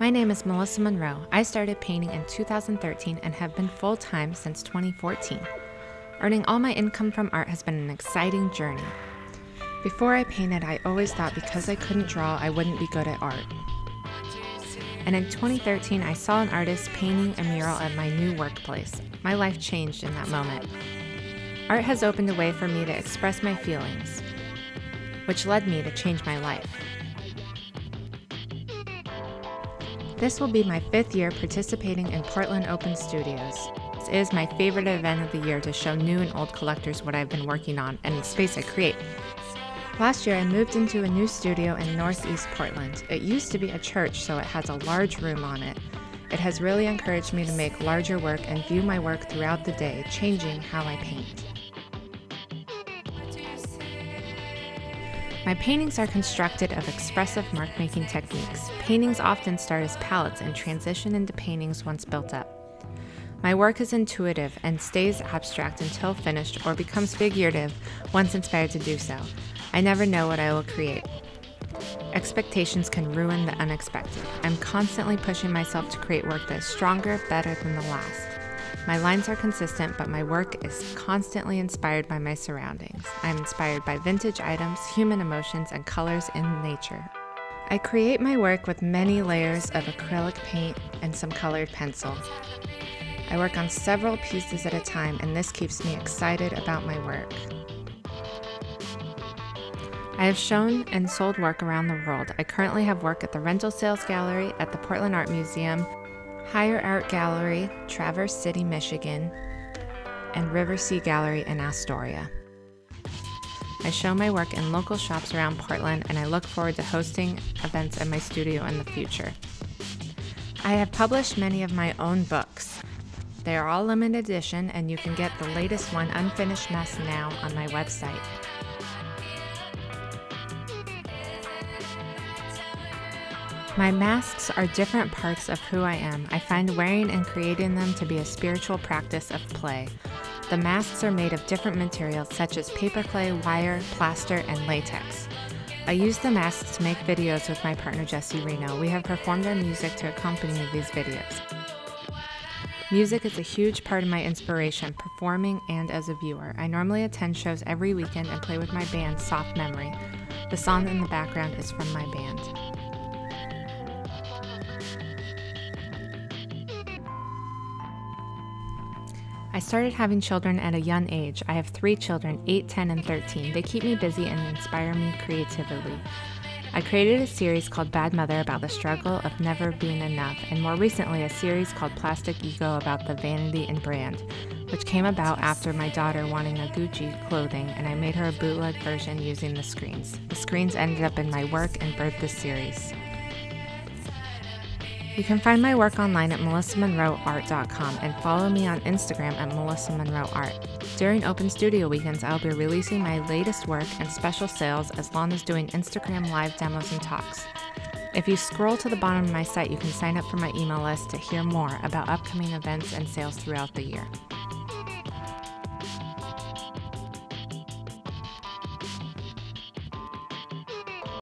My name is Melissa Monroe. I started painting in 2013 and have been full time since 2014. Earning all my income from art has been an exciting journey. Before I painted, I always thought because I couldn't draw, I wouldn't be good at art. And in 2013, I saw an artist painting a mural at my new workplace. My life changed in that moment. Art has opened a way for me to express my feelings, which led me to change my life. This will be my fifth year participating in Portland Open Studios. This is my favorite event of the year to show new and old collectors what I've been working on and the space I create. Last year, I moved into a new studio in Northeast Portland. It used to be a church, so it has a large room on it. It has really encouraged me to make larger work and view my work throughout the day, changing how I paint. My paintings are constructed of expressive mark-making techniques. Paintings often start as palettes and transition into paintings once built up. My work is intuitive and stays abstract until finished or becomes figurative once inspired to do so. I never know what I will create. Expectations can ruin the unexpected. I'm constantly pushing myself to create work that is stronger, better than the last. My lines are consistent, but my work is constantly inspired by my surroundings. I'm inspired by vintage items, human emotions, and colors in nature. I create my work with many layers of acrylic paint and some colored pencil. I work on several pieces at a time, and this keeps me excited about my work. I have shown and sold work around the world. I currently have work at the Rental Sales Gallery, at the Portland Art Museum, Higher Art Gallery, Traverse City, Michigan, and River Sea Gallery in Astoria. I show my work in local shops around Portland and I look forward to hosting events in my studio in the future. I have published many of my own books. They are all limited edition and you can get the latest one, Unfinished Mess, now on my website. My masks are different parts of who I am. I find wearing and creating them to be a spiritual practice of play. The masks are made of different materials such as paper clay, wire, plaster, and latex. I use the masks to make videos with my partner Jesse Reno. We have performed our music to accompany these videos. Music is a huge part of my inspiration, performing and as a viewer. I normally attend shows every weekend and play with my band, Soft Memory. The song in the background is from my band. I started having children at a young age. I have three children 8, 10, and 13. They keep me busy and inspire me creatively. I created a series called Bad Mother about the struggle of never being enough, and more recently, a series called Plastic Ego about the vanity and brand, which came about after my daughter wanting a Gucci clothing, and I made her a bootleg version using the screens. The screens ended up in my work and birthed this series. You can find my work online at melissamonroeart.com and follow me on Instagram at melissamonroeart. During Open Studio weekends, I'll be releasing my latest work and special sales as long as doing Instagram live demos and talks. If you scroll to the bottom of my site, you can sign up for my email list to hear more about upcoming events and sales throughout the year.